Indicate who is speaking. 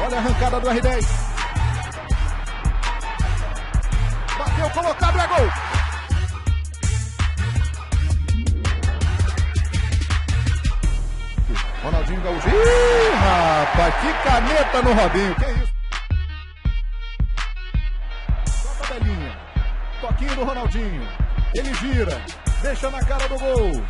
Speaker 1: Olha a arrancada do R10. Bateu colocado, é gol. Ronaldinho Gaúcho. Ih, rapaz, que caneta no Robinho. Que isso? Só tabelinha. Toquinho do Ronaldinho. Ele gira. Deixa na cara do gol.